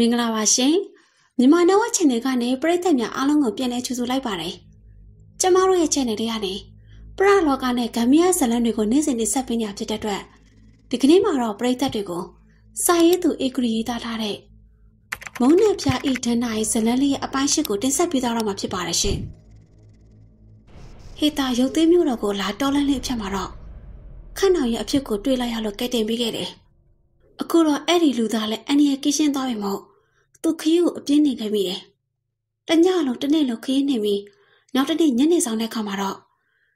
မင်္ဂလာပါရှင်မြန်မာနဝ channel ကနေပရိသတ်များအားလုံးကိုပြန်လည်ကြိုဆိုလိုက်ပါတယ်ကျမတို့ရဲ့ channel တွေကနေပရလောကနဲ့ဂမ်ဘီယာဇလန်တွေကိုနေ့စဉ်နေ့ဆက်ပေးနေဖြစ်တဲ့အတွက်ဒီကနေ့မှာတော့ပရိသတ်တွေကိုစာရေးသူဧကရီရေးသားထားတဲ့မုံနဲ့ဖျားဤဒဏ္ဍာရဲ့ဇလန်လေးရဲ့အပိုင်းရှိကိုတင်ဆက်ပေးသွားတော့မှာဖြစ်ပါတယ်ရှင်ဟေတာရုပ်သေးမျိုးတော်ကိုလာတော်လန့်လေးအဖြစ်မှာတော့ခန့်တော်ရဲ့အဖြစ်ကိုတွေးလိုက်ရလို့ကဲတင်ပေးခဲ့တယ်အခုတော့အဲ့ဒီလူသားလည်းအန်ရကိရှင်းသွားပြီမို့ သူခရီးကိုအပြင်းနေခဲ့မိတယ်။တညလုံးတစ်နေ့လုံးခရီးနေပြီးနောက်တစ်နေ့ညနေဆောင်တဲ့ခါမှာတော့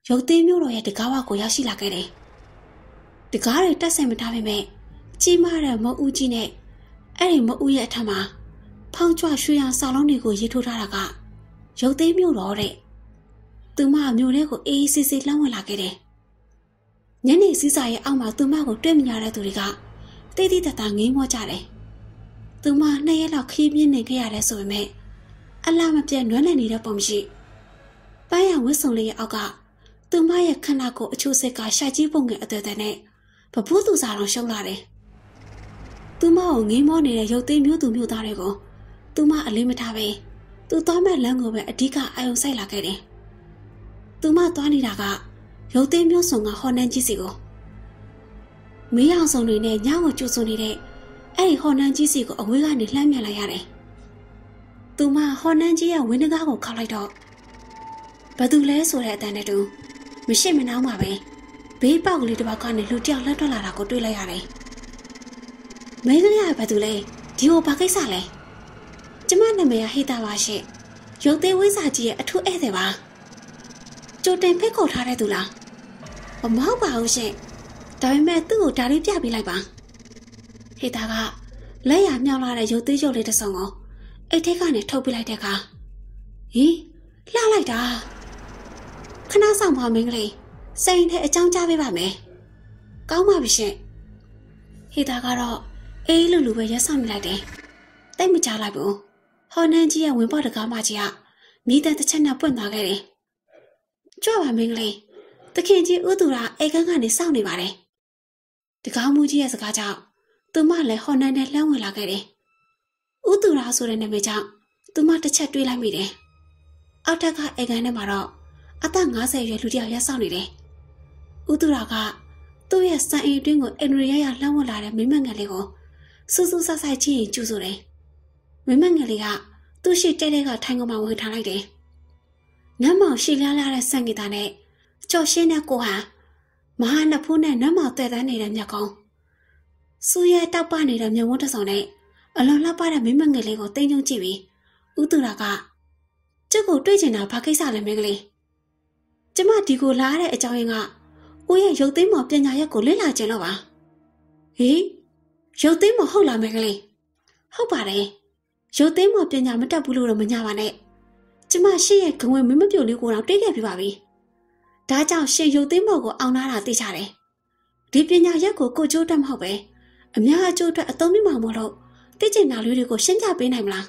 ရုပ်သေးမျိုးတော်ရဲ့တကားဝကိုရောက်ရှိလာခဲ့တယ်။တကားတွေတက်ဆင်မထားပေမဲ့ကြီးမားတဲ့မအူးကြီးနဲ့အဲ့ဒီမအူးရဲ့အထက်မှာဖောင်းကျွရွှေရောင်ဆောင်းလုံးတွေကိုရေးထိုးထားတာကရုပ်သေးမျိုးတော်တဲ့။သူမမျိုးလေးကိုအေးအေးဆေးဆေးလှမ်းဝင်လာခဲ့တယ်။ညနေစည်းစာရဲ့အောက်မှာသူမကိုတွေ့မြင်ရတဲ့သူတွေကတိတ်တိတ်တတငိမ့်မောကြတယ်။ သူမနှစ်ရက်လောက်ခီးပြင်းနေခဲ့ရတယ်ဆိုပေမဲ့အလားမပြတ်နွမ်းနယ်နေတဲ့ပုံရှိ။ပန်းရဝစ်စုံလေးရဲ့အောက်ကသူမရဲ့ခန္ဓာကိုယ်အချို့စိတ်ကရှာကြီးပုံငယ်အသွဲသွဲနဲ့ပပူးသူစားတော်ရှုံးလာတယ်။သူမကိုငိမ့်မောနေတဲ့ရုပ်သိမ်းမျိုးသူမျိုးသားတွေကိုသူမအလေးမထားပဲသူသွားမဲ့လမ်းကိုပဲအဓိကအာရုံစိုက်လာခဲ့တယ်။သူမသွားနေတာကရုပ်သိမ်းမျိုးစုံကဟော်နန်းကြီးစီကိုမင်းအောင်စုံတွေနဲ့ညဝကျူဆူနေတဲ့ အဲ့ဒီဟော်နန်းကြီးစီကိုအဝေးကနေလှမ်းမြင်လိုက်ရတယ်။သူမဟော်နန်းကြီးရဲ့ဝင်းတကားကိုခောက်လိုက်တော့ဘသူလဲဆိုတဲ့အတန်နဲ့တူမရှိမနှောင်းပါပဲ။ဘေးပေါက်ကလေးတစ်ပေါက်ကနေလူတယောက်လှမ်းထွက်လာတာကိုတွေ့လိုက်ရတယ်။မင်းကလေးကဘသူလဲဒီကိုဘာကိစ္စလဲ။ကျမနာမည်ကဟိတာပါရှင့်။ရုပ်သေးဝိစာကြီးရဲ့အထူးဧည့်သည်ပါ။ကြိုတင်ဖိတ်ခေါ်ထားတဲ့သူလား။မဟုတ်ပါဘူးရှင့်။ဒါပေမဲ့သူ့ကိုဒါလေးပြပေးလိုက်ပါ ဟေတာကလက်ရမြောက်လာတဲ့ရုပ်သေးရုပ်လေးတစ်စုံကိုအိတ်ထဲကနေထုတ်ပြလိုက်တဲ့အခါဟင်လှလိုက်တာခဏဆောင်ပါမင်းကလေးစိန်ထဲအကြောင်းကြားပေးပါမယ်ကောင်းပါပြီရှင်ဟေတာကတော့အေးလူလူပဲရက်ဆောင်နေလိုက်တယ်တိတ်မကြလိုက်ဘူးဟော်နန်းကြီးရဲ့ဝင်ပေါ်တကားမကြီးကမိတဲ့တစ်ချက်နဲ့ပွင့်သွားခဲ့တယ်ကြွပါမင်းကလေးတခင်ကြီးဥသူရာအိတ်ခန်းကနေစောင့်နေပါတယ်တကောင်းမူကြီးရဲ့စကားကြောင့် သူမလည်းဟော်နန်းနဲ့လှမ်းဝင်လာခဲ့တယ်။ဥသူရာဆိုတဲ့နာမည်ကြောင့်သူမတစ်ချက်တွေးလိုက်မိတယ်။အောက်ထက်ကအေကန်ထဲမှာတော့အသက်50ရွယ်လူတစ်ယောက်ရက်ဆောင်နေတယ်။ဥသူရာကသူ့ရဲ့စံအိမ်အတွင်းကိုအင်ရီရရလှမ်းဝင်လာတဲ့မိမငယ်လေးကိုစူးစူးဆဆချင်းရင်ကျူဆိုတယ်။မိမငယ်လေးကသူ့ရှိတဲတဲကထိုင်ကုန်မှဝင်ထားလိုက်တယ်။ညမောင်ရှီလျားလာတဲ့ဆန်ဂီတာနဲ့ကြော်ရှင်းတဲ့ကိုဟာမဟာနဖူးနဲ့နတ်မောင်တဲ့တန်းနေတဲ့မြက်ကုံ စူရဲတောက်ပနေတဲ့မြဝန်းတဆောင်နဲ့အလွန်လှပတဲ့မိမငယ်လေးကိုတင်းကျုံကြည့်ပြီးဥသူရာကကျုပ်ကိုတွေ့ချင်တာဘာကိစ္စလဲမင်းကလေးကျမဒီကိုလာတဲ့အကြောင်းရင်းကဦးရဲ့ရုပ်သိမ်းမော်ပညာရက်ကိုလေ့လာခြင်းလို့ပါဟေးရုပ်သိမ်းမော်ဟုတ်လားမင်းကလေးဟုတ်ပါတယ်ရုပ်သိမ်းမော်ပညာမတတ်ဘူးလို့တော့မညာပါနဲ့ကျမရှိရဲ့ဂဝင်မင်းမပြုတ်လေးကိုတော့တွေးခဲ့ပြပါပြီဒါကြောင့်ရှင်ရုပ်သိမ်းဖို့ကိုအောင်နာတာသိကြတယ်။ဒီပညာရက်ကိုကိုကျိုးတက်မဟုတ်ပဲ အများအကျိုးအတွက်အသုံးပြုမှာမို့လို့သိကျင်တာလေးတွေကိုရှင်းပြပေးနိုင်မလား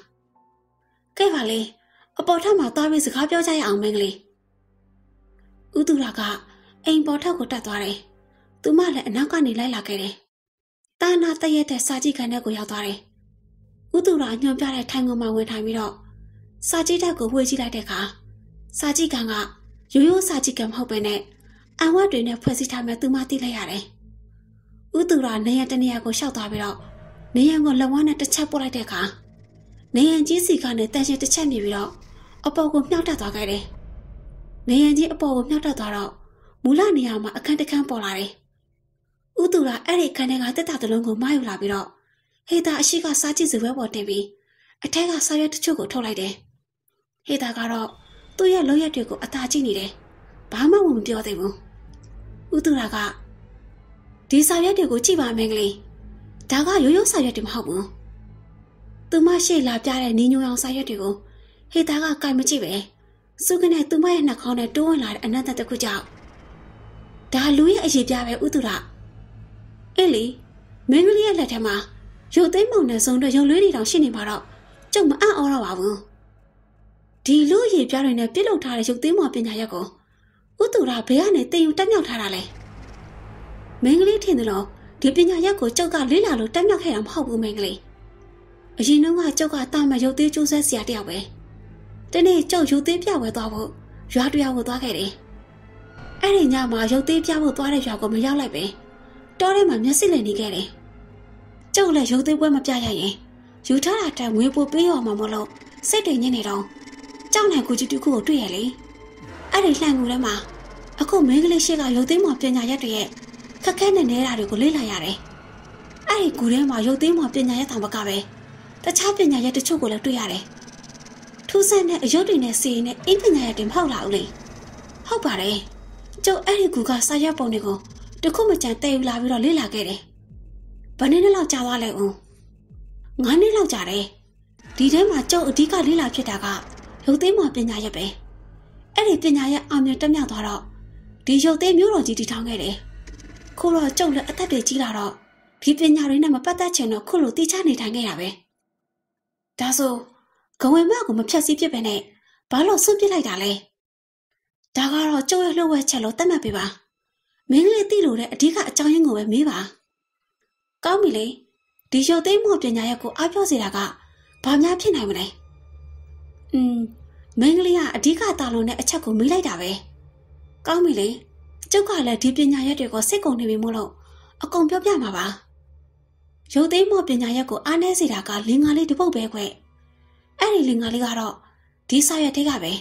။ကဲပါလေအပေါ်ထပ်မှာသွားပြီးစကားပြောကြရအောင်မင်းကလေး။ဥသူရာကအိမ်ပေါ်ထက်ကိုတက်သွားတယ်။သူမလည်းအနောက်ကနေလိုက်လာခဲ့တယ်။တာနာတရက်တဲ့စာကြည့်ခန်းထဲကိုရောက်သွားတယ်။ဥသူရာညွှန်ပြတဲ့ထိုင်ကုန်မှာဝင်ထိုင်ပြီးတော့စာကြည့်တက်ကိုဝှေ့ကြည့်လိုက်တဲ့အခါစာကြည့်ကန်ကရိုးရိုးစာကြည့်ကမဟုတ်ပဲနဲ့အဝတ်တွေနဲ့ဖွဲ့စည်းထားမှသူမသိလိုက်ရတယ်။ ဥသူရာနေရတနေရာကိုရှောက်သွားပြီးတော့နေရကိုလက်ဝါးနဲ့တစ်ချက်ပို့လိုက်တဲ့အခါနေရကြီးစီကနေတန်ရှင်တစ်ချက်မြည်ပြီးတော့အပေါ်ကိုမြှောက်တက်သွားခဲ့တယ်။နေရကြီးအပေါ်ကိုမြှောက်တက်သွားတော့မူလနေရာမှာအခန်းတစ်ခန်းပေါ်လာတယ်။ဥသူရာအဲ့ဒီခန်းထဲကတက်တာတလုံးကိုမယူလာပြီးတော့ဟေတာအရှိကစားကြည့်စပွဲပေါ်တင်ပြီးအထက်ကစာရွက်တချို့ကိုထုတ်လိုက်တယ်။ဟေတာကတော့သူ့ရဲ့လုံရက်တွေကိုအသာကြည့်နေတယ်။ဘာမှမပြောသေးဘူး။ဥသူရာက ဒီစာရွက်တွေကိုကြည့်ပါမယ်ကလေး။ဒါကရိုးရိုးစာရွက်တွေမဟုတ်ဘူး။သူမရှိလာပြတဲ့နင်းညိုအောင်စာရွက်တွေကိုဟေတာကကြိုက်မကြည့်ပဲ။စုကနေသူမရဲ့နှာခေါင်းနဲ့တိုးဝင်လာတဲ့အနတ္တတစ်ခုကြောင့်ဒါလူရဲ့အရေးပြပဲဥသူရာ။အေးလေမင်းကလေးရဲ့လက်ထက်မှာရုပ်သိမ်းမုံနဲ့ဆုံးတော့ရုပ်လွေးတွေတောင်ရှိနေမှာတော့ကျုပ်မအံ့ဩတော့ပါဘူး။ဒီလူရည်ပြတွေနဲ့ပြစ်လုပ်ထားတဲ့ရုပ်သိမ်းမော်ပညာရက်ကိုဥတူရာဘယ်ကနေတင်ယူတက်မြောက်ထားတာလဲ မင်းကလေးထင်တယ်လို့ဒီပညာရက်ကိုကြောက်ကလေးလာလို့တက်မြောက်ခဲ့တာမဟုတ်ဘူးမင်းကလေးအရင်တုန်းကကျောက်ကတာမရုပ်သေးကျိုးဆဲဆရာတယောက်ပဲ။ဒီနေ့ကျောက်ရုပ်သေးပြဝဲသွားဖို့ရွာတရွာကိုသွားခဲ့တယ်။အဲ့ဒီညမှာရုပ်သေးပြဖို့သွားတဲ့ရွာကိုမရောက်လိုက်ပဲ။တောထဲမှာမျက်စိလည်နေခဲ့တယ်။ကျောက်လည်းရုပ်သေးပွဲမပြရရင်ယူထားတာတက်ငွေပို့ပေးရမှာမလို့စိတ်တွေညစ်နေတော့ကြောက်နိုင်ကူကြီးတူခုကိုတွေ့ရလေ။အဲ့ဒီလှန်ကူထဲမှာအခုမင်းကလေးရှိကရုပ်သေးမော်ပညာရက်တွေရဲ့ ခက်ခဲနဲ့နေတာတွေကိုလေ့လာရတယ်။အဲ့ဒီကူထဲမှာရုပ်သေးမော်ပညာရက်တောင်မကပဲတခြားပညာရက်တချို့ကိုလည်းတွေ့ရတယ်။ထူးဆန်းတဲ့အယုတ်တွေနဲ့စီရင်နဲ့အင်းပညာရက်တွေမဟုတ်လားဦးလေး။ဟုတ်ပါတယ်။ကျုပ်အဲ့ဒီကူကစာရွက်ပုံတွေကိုတခုမှကြံတည်ယူလာပြီးတော့လေ့လာခဲ့တယ်။ဘယ်နည်းနဲ့လောက်ကြာသွားလဲဦး။ငါးနှစ်လောက်ကြာတယ်။ဒီထဲမှာကျုပ်အဓိကလေ့လာဖြစ်တာကရုပ်သေးမော်ပညာရက်ပဲ။အဲ့ဒီပညာရက်အောင်မြင်တက်မြောက်သွားတော့ဒီရုပ်သေးမျိုးတော်ကြီးတည်ထောင်ခဲ့တယ်။ ခုတော့ကျုပ်လည်းအသက်တွေကြီးလာတော့ဒီပညာတွေနဲ့မပတ်သက်ချင်တော့ခုလိုတိကျနေထိုင်ခဲ့တာပဲ။ဒါဆိုဂဝင်မကိုမဖြတ်စည်းပြစ်ပဲနဲ့ဘာလို့ဆွန့်ပစ်လိုက်တာလဲ။ဒါကတော့ကျုပ်ရဲ့လှုပ်ဝဲချက်လို့သတ်မှတ်ပေးပါ။မင်းကလေးသိလို့တဲ့အဓိကအကြောင်းရင်းကိုပဲမေးပါ။ကောင်းပြီလေ။ဒီရုပ်သိမ်းမှုပညာရက်ကိုအားပြောစေတာကဘာများဖြစ်နိုင်မလဲ။อืมမင်းကလေးကအဓိကတာလွန်တဲ့အချက်ကိုမေးလိုက်တာပဲ။ကောင်းပြီလေ။ ကျုပ်ကလည်းဒီပညာရက်တွေကိုစိတ်ကုန်နေပြီမို့လို့အကုန်ပြောပြမှာပါ။ရုပ်သိမ်းမှုပညာရက်ကိုအားနည်းစေတာကလင်္ကာလေးတစ်ပုတ်ပဲခွဲ။အဲ့ဒီလင်္ကာလေးကတော့ဒီစာရွက်တွေကပဲ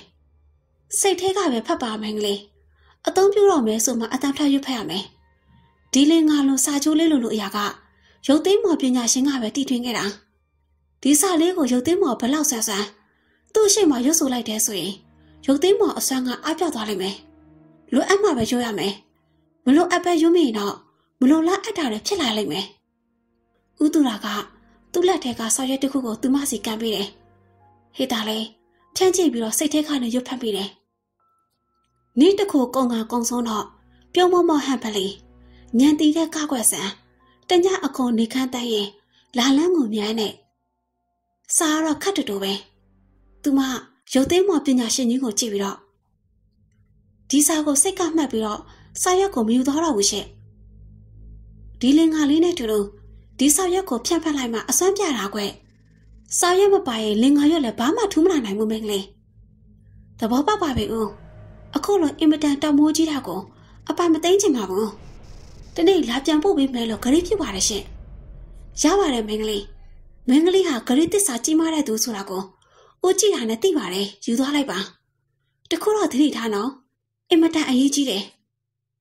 ။စိတ်ထဲကပဲဖတ်ပါမင်းကလေး။အသုံးပြုတော့မယ်ဆိုမှအတန်းထရွတ်ဖတ်ရမယ်။ဒီလင်္ကာလိုစာချိုးလေးလိုလိုအရာကရုပ်သိမ်းမှုပညာရှင်ကပဲတည်ထွင်ခဲ့တာ။ဒီစာလေးကိုရုပ်သိမ်းမှုဘလောက်ဆန်းဆန်းသူ့ရှိမှရွတ်ဆိုလိုက်တဲ့ဆိုရင်ရုပ်သိမ်းမှုအစွမ်းကအပြောက်သွားလိမ့်မယ်။ လိုအပ်မှပဲရွတ်ရမယ်။မလိုအပ်ပဲရွတ်မိရင်တော့မလိုလားအပ်တာတွေဖြစ်လာလိမ့်မယ်။ဦးသူရာကသူ့လက်ထဲကဆော်ရွက်တစ်ခုကိုသူမစီကမ်းပေးတယ်။ဟေတာလေးဖြန့်ကြည့်ပြီးတော့စိတ်ထဲကနေရွတ်ဖတ်ပြီးတယ်။နေ့တစ်ခုကုံကကုံဆုံးတော့ပြုံးမမဟန်ပလီညံတီတဲ့ကောက်ွက်ဆန်တညအကုန်နေခမ်းတန်းရင်လာလန်းကိုမြန်းနဲ့စားတော့ခတ်တူတူပဲသူမရုပ်သိမ်းမော်ပညာရှင်ကြီးကိုကြည့်ပြီးတော့ ဒီစာကိုစိတ်ကမှတ်ပြီးတော့စာရွက်ကိုမယူတော့တော့ဘူးရှင့်ဒီလင်္ကာလေးနဲ့တူတူဒီစာရွက်ကိုဖြန့်ဖက်လိုက်မှအစွမ်းပြတာကွစာရွက်မပါရင်လင်္ကာရွက်လည်းဘာမှထူးမလာနိုင်ဘူးမင်းကလေးသဘောပေါက်ပါပြီဦးအခုလိုအင်မတန်တောင်မိုးကြီးတာကိုအပိုင်မသိမ်းချင်ပါဘူးတနေ့လာပြန်ပို့ပေးမယ်လို့ဂရိဖြစ်ပါတယ်ရှင်ရပါတယ်မင်းကလေးမင်းကလေးဟာဂရိတစ္ဆာကြီးမားတဲ့သူဆိုတာကိုဦးကြည့်တာနဲ့သိပါတယ်ယူသွားလိုက်ပါတခုတော့သတိထားနော် အင်မတန်အရေးကြီးတယ်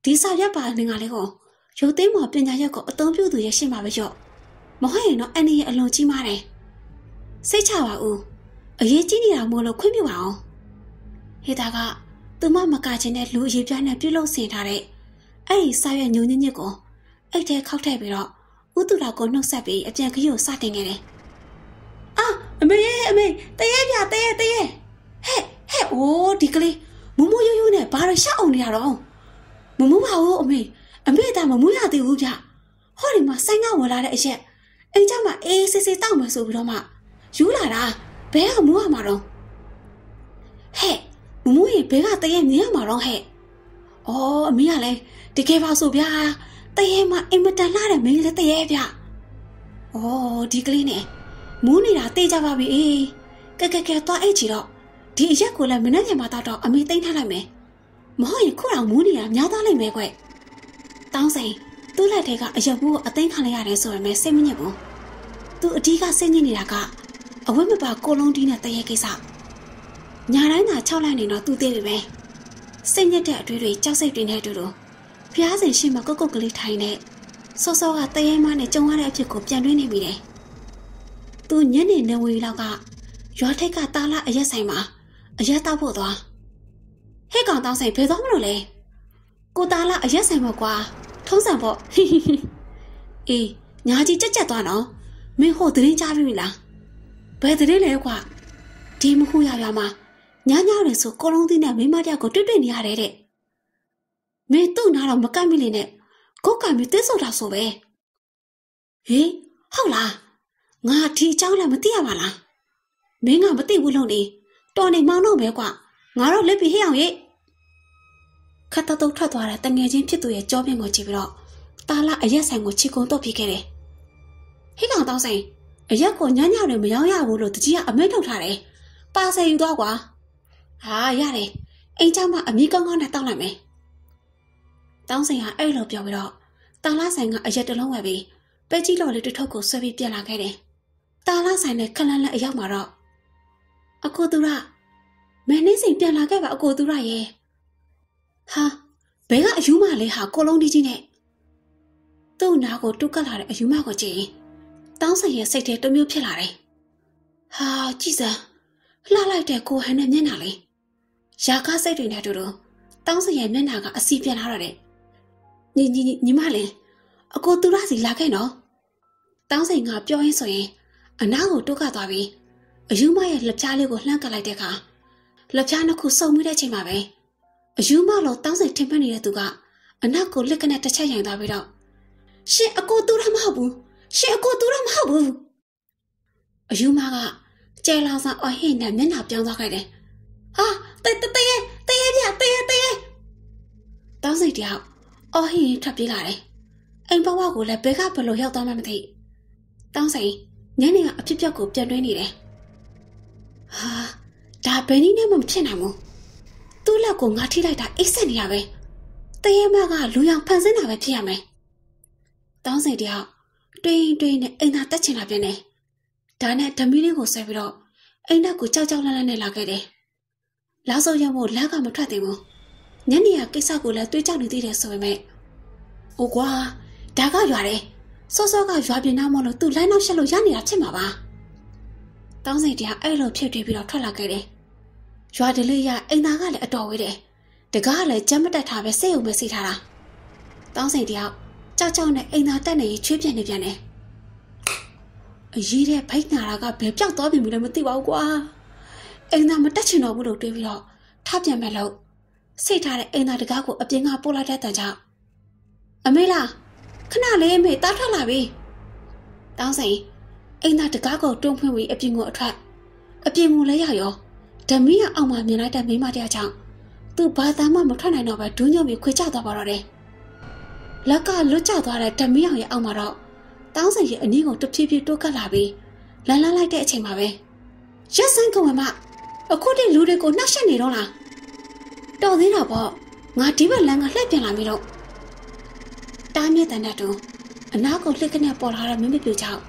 ဒီစာရွက်ပါလင်္ကာလေးကိုရုပ်သိမ်းမော်ပညာရက်ကိုအသုံးပြုသူရဲ့ရှင်းပါပဲရော့မဟုတ်ရင်တော့အန်ဒီရဲ့အလွန်ကြီးမားတယ်စိတ်ချပါဦးအရေးကြီးနေတာမို့လို့ခွင့်ပြုပါအောင်ဟေတာကသူမမကချင်းတဲ့လူအရေးပြားနဲ့ပြုလုပ်ဆင်ထားတဲ့အဲ့ဒီစာရွက်ညုံညညစ်ကိုအိတ်ထဲခောက်ထည့်ပြီးတော့ဥတုလာကိုနှုတ်ဆက်ပြီးအပြန်ခရီးကိုစတင်ခဲ့တယ်အာအမေအမေတရေပြတရေတရေဟဲ့ဟဲ့အိုးဒီကလေး မမယိုးယိုးနဲ့ဘာရရှောက်အောင်နေရတော့မမပါဘူးအမေအမေတာမမူးရသေးဘူးဗျဟောဒီမှာဆိုင်ကဝင်လာတဲ့အရက်အိမ်ကျမှအေးဆေးဆေးတောက်မယ်ဆိုပြီးတော့မှယူလာတာဘဲကမူးရမှာတော့ဟဲ့မမူးရင်ဘဲကတရေမြင်ရမှာတော့ဟဲ့အော်အမေကလည်းတကယ်ပါဆိုဗျာတရေမှာအင်မတန်လှတဲ့မင်းလေးတရေဗျအော်ဒီကလေးနဲ့မူးနေတာတေးကြပါပြီအေးကဲကဲကဲသွားအိတ်ချီတော့ ဒီအရက်ကိုလည်းမနှက်ညံမှာတော့အမေသိမ့်ထားလိုက်မယ်မဟုတ်ရင်ခုတော့မူးနေတာများသွားလိမ့်မယ်ကွတောင်းစိန်သူ့လက်ထဲကအရက်ဘူးကိုအသိမ်းခံလိုက်ရတယ်ဆိုရင်စိတ်မညစ်ဘူးသူအဓိကစိတ်ညစ်နေတာကအဝတ်မပါကိုလုံးတီးနဲ့တရေကိစ္စညာတိုင်းသာ၆လိုက်နေတော့သူသေးပြီပဲစိတ်ညစ်တဲ့အတွေ့တွေကြောက်စိတ်တွေနဲ့အတူတူဖျားစင်ရှိမှကုတ်ကုတ်ကလေးထိုင်နေစောစောကတရေမနဲ့ကြုံရတဲ့အဖြစ်ကိုပြန်တွင်းနေမိတယ်သူညနေနေဝေလောက်ကရွာထိပ်ကတာလာအရက်ဆိုင်မှာ အရက်တောက်ဖို့သွားဟဲ့ကောင်တောင်းဆိုင်ဘယ်သွားမလို့လဲကိုတာလာအရက်ဆိုင်မှာကွာထုံးစံပေါ့အေးညာကြီးကြက်ကြက်သွားနော်မင်းဟိုသတင်းကြားပြီလားဘယ်သတင်းလဲကွာဒီမဟုတ်ရရမှာညညရဲဆိုကိုလုံးသီးနဲ့မိမတယောက်ကိုတွေ့တွေ့နေရတယ်တဲ့မင်းသူ့နားတော့မကတ်မိလေနဲ့ကိုကမျိုးတင်းဆိုတာဆိုပဲဟေးဟုတ်လားငါဒီအကြောင်းလည်းမသိရပါလားမင်းကမသိဘူးလို့နေ တော်နေမောင်းတော့ပဲကွငါတော့လက်ပြီးဟိအောင်ရဲ့ခတ်တုတ်ထွက်သွားတဲ့တငယ်ချင်းဖြစ်သူရဲ့ကြောပင်ကိုကြည့်ပြီးတော့တာလာအရက်ဆိုင်ကိုချီကုံတော့ပြေးခဲ့တယ်ဟိကောင်တောင်းဆိုင်အရက်ကိုညညတွေမရောက်ရဘူးလို့တကြီးကအမိန့်ထုတ်ထားတယ်ပါဆယ်ယူတော့ကွာဟာရတယ်အိမ်ချမအမီကောင်းကောင်းနဲ့တောက်လိုက်မယ်တောင်းဆိုင်ကအဲ့လိုပြောပြီးတော့တာလာဆိုင်ကအရက်တစ်လုံးဝယ်ပြီးပဲကြီးလော်လေးတစ်ထုပ်ကိုဆွဲပြီးပြန်လာခဲ့တယ်တာလာဆိုင်နဲ့ခလန်လက်အရောက်မှာတော့ အကိုသူရမင်းနေစဉ်ပြန်လာခဲ့ပါအကိုသူရရဲ့ဟာဘဲကအယူမလေးဟာကိုလုံးကြီးကြီးနဲ့သူ့နာကိုတုတ်ကလာတဲ့အယူမကိုကြည့်ရင်တောင်းဆိုင်ရဲ့စိတ်ထဲတမျိုးဖြစ်လာတယ်ဟာကြည်စမ်းလှလိုက်တဲ့ကိုဟန်နဲ့မျက်နှာလေးရာကားစိတ်တွေနဲ့တူတူတောင်းဆိုင်ရဲ့မျက်နှာကအစီပြန်လာတော့တယ်ညီညီညီမလေးအကိုသူရစီလာခဲ့နော်တောင်းဆိုင်ကပြောရင်းဆိုရင်အနားကိုတုတ်ကသွားပြီး အယူမရဲ့လက်ပြားလေးကိုလှမ်းကလိုက်တဲ့အခါလက်ပြားနှစ်ခုစုံမိတဲ့ချိန်မှာပဲအယူမလို့တောင်းဆိုင်ထင်မှတ်နေတဲ့သူကအနောက်ကိုလက်ကနဲ့တစ်ချက်ရိုင်သွားပြီးတော့ရှင်အကိုသူရမဟုတ်ဘူးရှင်အကိုသူရမဟုတ်ဘူးအယူမကကျဲလောင်စားအဟင်းနဲ့မျက်နှာပြောင်းသွားခဲ့တယ်ဟာတဲတဲတဲတဲပြတဲတဲတောင်းဆိုင်တယောက်အဟင်းထပ်ပြေးလာတယ်အိမ်ဘဝကိုလည်းဘဲကဘလို့ရောက်သွားမှမသိတောင်းဆိုင်ညနေကအဖြစ်ပြက်ကိုပြန်တွင်းနေတယ် ဟာဒါဘယ်နည်းနဲ့မှမဖြစ်နိုင်ဘူးသူ့လက်ကိုငါထိလိုက်တာအိတ်ဆက်နေရပဲတရေမကလူရောင်ဖန်ဆင်းတာပဲဖြစ်ရမယ်တောင်းစိန်တယောက်တွင်းတွင်းနဲ့အိမ်သာတက်ချင်လာပြန်တယ်ဒါနဲ့ဓမီလေးကိုဆွဲပြီးတော့အိမ်ဓာတ်ကိုကြောက်ကြောက်လန့်လန့်နဲ့လာခဲ့တယ်လောက်စုံရမို့လက်ကမထွက်သေးဘူးညနေကကိစ္စကိုလည်းတွေးကြောက်နေသေးတယ်ဆိုပေမဲ့ဟိုကွာဒါကရွာတယ်စောစောကရွာပြင်နောက်မလို့သူ့လိုင်းနောက်ရှက်လို့ရနေတာဖြစ်မှာပါ တောင်းစိန်တရားအဲ့လိုဖြစ်တွေ့ပြီးတော့ထွက်လာခဲ့တယ်။ရွာဒလေးရအိမ်သားကလည်းအတော်ဝေးတယ်။တကားကလည်းကြမ်းမတက်ထားပဲစိတ်ုံပဲစီထားတာ။တောင်းစိန်တရားကြောက်ကြောက်နဲ့အိမ်သားတက်နေချွေးပြက်နေပြန်တယ်။အရေးတဲ့ဖိတ်နာတာကဘယ်ပြောက်သွားပြီမလဲမသိပါဘူးကွာ။အိမ်သားမတက်ချင်တော့ဘူးလို့တွေးပြီးတော့ထပြန်မဲ့လို့စိတ်ထားတဲ့အိမ်သားတကားကိုအပြင်ကပို့လိုက်တဲ့တန်ကြောင့်အမေလားခဏလေးအမေတားထွက်လာပြီ။တောင်းစိန် အိမ်သားတကားကိုတွန်းဖွင့်ပြီးအပြင်ကိုအထွက်အပြင်ကိုလည်းရရောဓမီရအောင်မှမြင်လိုက်တဲ့မိမတရားကြောင့်သူဘာသာမှမထွက်နိုင်တော့ပဲဒူးညုံပြီးခွေချသွားပါတော့တယ်လက်ကလွတ်ကျသွားတဲ့ဓမီအောင်ရဲ့အောက်မှာတော့တောင်းစင်ရဲ့အနည်းကိုတဖြည်းဖြည်းတိုးကပ်လာပြီးလန်းလန်းလိုက်တဲ့အချိန်မှာပဲရက်စန်းကဝင်မအခုတည်းလူတွေကိုနှောက်ရှက်နေတော့လားတော်သေးတာပေါ့ငါဒီဘက်လမ်းကလှည့်ပြန်လာပြီတော့တားမြစ်တန်တဲ့တူအနာကိုလှစ်ကနေပေါ်လာတဲ့မိမိပြူကြောင့်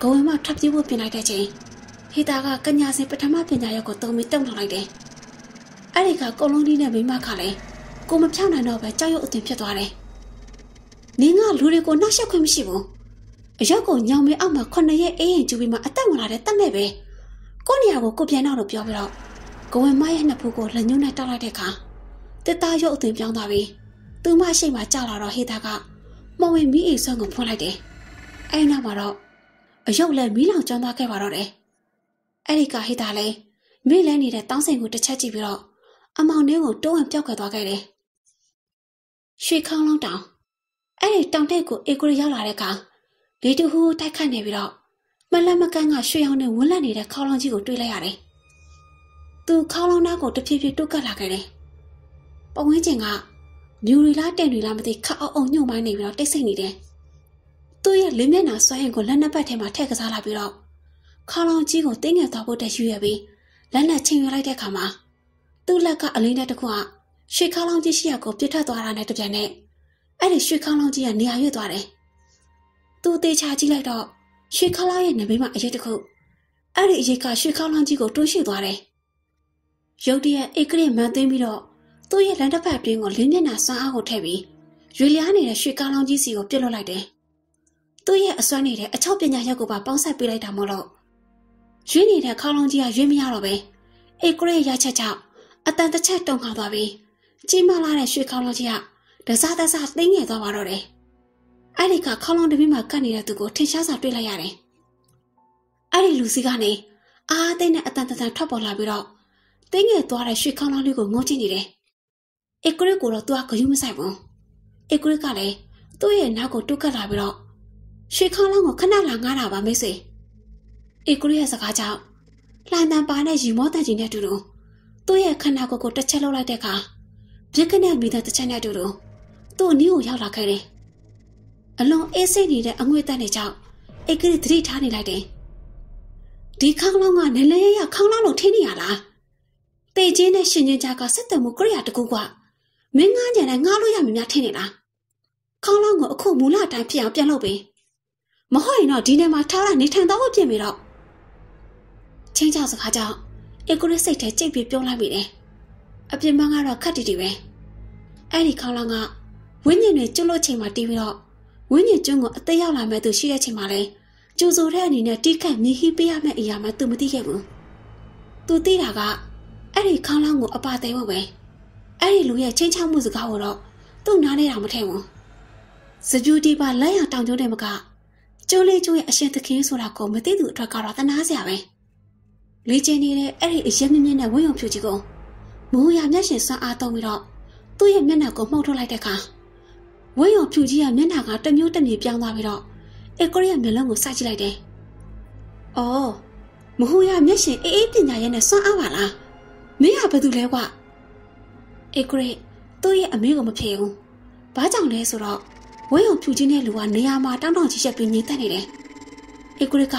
ဂဝင်မထပ်ပြေးဖို့ပြင်လိုက်တဲ့ချိန်ဟီတာကကညာစင်ပထမပညာရပ်ကိုတုံပြီးတုံထောင်လိုက်တယ်။အဲ့ဒီကကုံလုံးကြီးနဲ့မိမခလည်းကိုမဖြောင်းနိုင်တော့ပဲကြောက်ရွံ့အတင်ဖြစ်သွားတယ်။နင်းကလူတွေကိုနှောက်ယှက်ခွင့်မရှိဘူး။အရောက်ကိုညောင်မဲအောက်မှာခုနှစ်ရက်အေးရင်ကျူပြီးမှအသက်ဝင်လာတဲ့တက်မဲ့ပဲ။ကိုနေရာကိုကိုပြန်တော့လို့ပြောပြီးတော့ဂဝင်မရဲ့နှစ်ဖူးကိုလက်ညှိုးနဲ့တောက်လိုက်တဲ့အခါတစ်သားရုပ်အတင်ပြောင်းသွားပြီးသူမရှိမှကြောက်လာတော့ဟီတာကမဝင်မီးအိမ်ဆွမ်းကိုဖွင့်လိုက်တယ်။အဲ့နောက်မှာတော့ အယုတ်လည်းမီးလောင်ကျွမ်းသွားခဲ့ပါတော့တယ်။အဲ့ဒီကဟိတာလည်းမိလဲနေတဲ့တောင်းစင်ကိုတစ်ချက်ကြည့်ပြီးတော့အမောင်နှင်းကိုတိုးဝင်ပြောက်ခွဲသွားခဲ့တယ်။ရွှေခေါင်းလုံးတောင်အဲ့ဒီတောင်တိတ်ကိုအေကိုရောက်လာတဲ့အခါလေတူဟူတိုက်ခတ်နေပြီးတော့မလတ်မကန်းကရွှေအောင်နဲ့ဝန်းလက်နေတဲ့ခေါင်းလုံးကြီးကိုတွေးလိုက်ရတယ်။သူခေါင်းလုံးသားကိုတဖြည်းဖြည်းတိုးကပ်လာခဲ့တယ်။ပဝင်းကျင်ကမြူရီလားတင်ရီလားမသိခက်အောင်အောင်ညှို့မိုင်းနေပြီးတော့တိတ်ဆိတ်နေတယ်။ သူ့ရဲ့လင်းမျက်နှာဆွဲရင်ကိုလက်နှစ်ပတ်ထဲမှာထည့်ကစားလာပြီးတော့ခေါလောင်ကြီးကိုတင်းငယ်သွားဖို့တက်ယူရပြီးလက်လက်ချင်းယူလိုက်တဲ့အခါမှာသူ့လက်ကအလင်းနဲ့တခုကရွှေခေါလောင်ကြီးရှိရကိုပြစ်ထက်သွားတာနဲ့တပြန်နဲ့အဲ့ဒီရွှေခေါလောင်ကြီးကနေရာရွေ့သွားတယ်။သူတေချာကြည့်လိုက်တော့ရွှေခေါလောင်ရဲ့နဘေးမှာအရေးတခုအဲ့ဒီအရေးကရွှေခေါလောင်ကြီးကိုတွန်းရှိသွားတယ်။ရုတ်တရက်အိတ်ကလေးမှန်သိမ်းပြီးတော့သူ့ရဲ့လန်တစ်ဖက်တွင်းကိုလင်းမျက်နှာဆွမ်းအားကိုထည့်ပြီးရွေလျားနေတဲ့ရွှေခေါလောင်ကြီးစီကိုပြစ်လွတ်လိုက်တယ်။ သူ့ရဲ့အစွမ်းနေတဲ့အချောက်ပညာရက်ကိုပါပေါင်းဆက်ပေးလိုက်တာမို့လို့ရွေးနေတဲ့ခေါလုံးကြီးကရွေးမရတော့ပဲအေကရဲရချက်ချောက်အတန်တစ်ချက်တုံခါသွားပြီးကြီးမလာတဲ့ရွှေခေါလုံးကြီးကဒစားဒစားသိငယ်သွားပါတော့တယ်အဲ့ဒီကခေါလုံးတပင်းမှာကတ်နေတဲ့သူကိုထင်ရှားစွာတွေ့လိုက်ရတယ်အဲ့ဒီလူစီကနေအားသိနဲ့အတန်တန်ထွက်ပေါ်လာပြီးတော့သိငယ်သွားတဲ့ရွှေခေါလုံးလေးကိုငုံကြည့်နေတယ်အေကရဲကိုတော့သူကဂယုမဆိုင်ဘူးအေကရဲကလည်းသူ့ရဲ့နောက်ကိုတုတ်ကတ်လာပြီးတော့ ရွှေခေါလုံးကိုခဏလာငားတာပါမိတ်ဆွေအေကရီရဲ့စကားကြောင့်လှန်တန်ပါနဲ့ရီမောတန်ကြီးနဲ့တူတူသူ့ရဲ့ခန္ဓာကိုယ်ကိုတစ်ချက်လောက်လိုက်တဲ့အခါပြစ်ကနေမိတဲ့တစ်ချက်နဲ့တူတူသူ့အနီးကိုရောက်လာခဲ့တယ်။အလွန်အေးစိတ်နေတဲ့အငွေ့တန်တွေကြောင့်အေကရီသတိထားနေလိုက်တယ်ဒီခေါင်းလောင်းကနည်းနည်းရခေါင်းလောင်းလို့ထင်းနေရလားတေချင်းနဲ့ရှင်ချင်းကြားကဆက်သွယ်မှုကြရတကူကမင်းငားကြတယ်ငားလို့ရမများထင်းနေလားခေါင်းလောင်းကိုအခုမူလအတိုင်းဖြစ်အောင်ပြန်လုပ်ပေး မဟုတ်ရင်တော့ဒီနေ့မှာထားရနေထိုင်တော့ပြင်ပြီတော့ချင်းချောက်စကားကြောင့်အကူရစိတ်ထဲကြိတ်ပြီးပြုံးလိုက်မိတယ်အပြင်မကတော့ခက်တီတီပဲအဲ့ဒီခေါင်းလောင်းကဝင်းညင်တွေကျွတ်လို့ချိန်မှာတီးပြီးတော့ဝင်းညင်ကျွန်းကိုအသက်ရောက်လာမဲ့သူရှိတဲ့ချိန်မှာလဲကျူဆိုတဲ့အနေနဲ့တိခတ်မြည်ဟိပေးရမယ့်အရာမှသူမသိခဲ့ဘူးသူသိတာကအဲ့ဒီခေါင်းလောင်းကိုအပါသေးဖို့ပဲအဲ့ဒီလူရဲ့ချင်းချောက်မှုစကားကိုတော့သူ့နားနေတာမထင်ဘူးစကြူတီပါလက်ရတောင်ကျိုးတယ်မက ကျိုးလေးကျိုးရဲ့အရှင်သခင်ဆိုတာကိုမသိသူအတွက်ကတော့တနာစရာပဲလေကျင်းနေတဲ့အဲ့ဒီအရင်မြင့်မြင့်နဲ့ဝင်းုံဖြူကြီးကိုမိုးရမျက်ရှင်ဆွမ်းအားသုံးပြီးတော့သူ့ရဲ့မျက်နှာကိုမှုတ်ထုတ်လိုက်တဲ့အခါဝင်းုံဖြူကြီးကမျက်နှာကတမျိုးတမျိုးပြောင်းသွားပြီးတော့အကိုရီးယားမျက်လုံးကိုစိုက်ကြည့်လိုက်တယ်။အော်မဟူရမျက်ရှင်အေးအေးပညာရဲ့နဲ့စွမ်းအားပါလား။မင်းကဘာတူလဲကွာ။အကိုရီသူ့ရဲ့အမေကိုမဖြေဘူး။ဘာကြောင့်လဲဆိုတော့ ဝင်းုံဖြူကြီးနဲ့လူကနေရာမှာတောင်းတောင်းချီချက်ပြီးနေတတ်နေတယ်။အကိုရီက